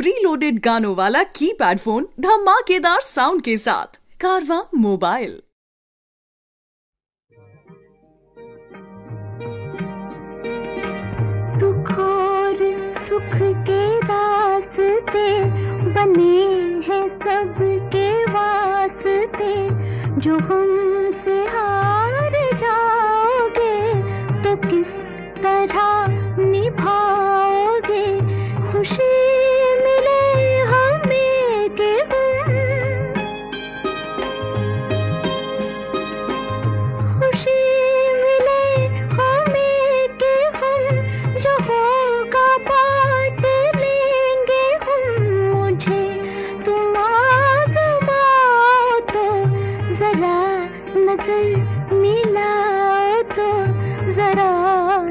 Pre loaded गानों वाला keypad phone धमाकेदार साउंड के साथ। कारवा मोबाइल सुख के रास्ते बने हैं सबके वास्ते। जो हमसे नज़र मिलाओ तो जरा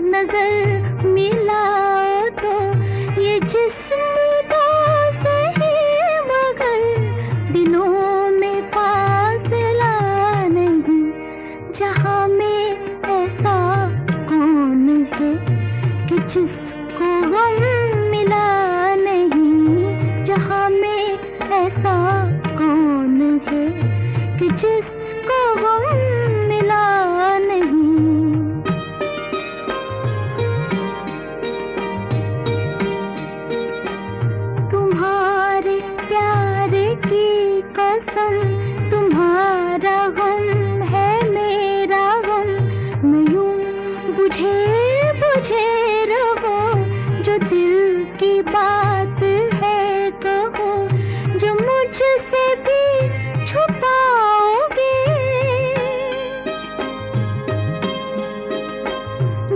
नज़र मिलाओ तो ये जिस्म तो सही मगर दिलों में फासला नहीं। जहाँ में ऐसा कौन है कि जिसको गम कि जिसको गम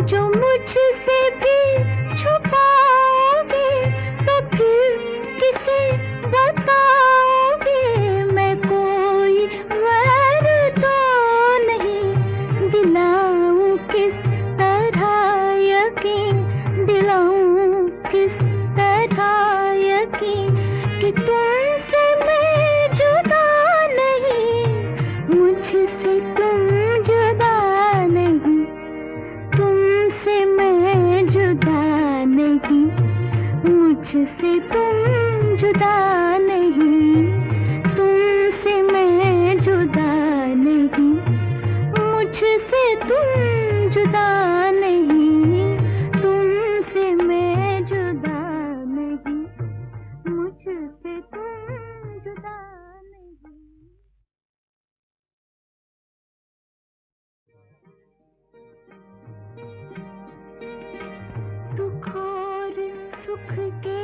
जो मुझसे भी छुपाओगे तो फिर किसे बताओगे? मैं कोई गैर तो नहीं। दिलाऊं किस तरह यकीन? दिलाऊं किस तरह यकीन कि तुमसे मुझसे तुम जुदा नहीं तुमसे मैं जुदा नहीं। मुझसे तुम जुदा सुख के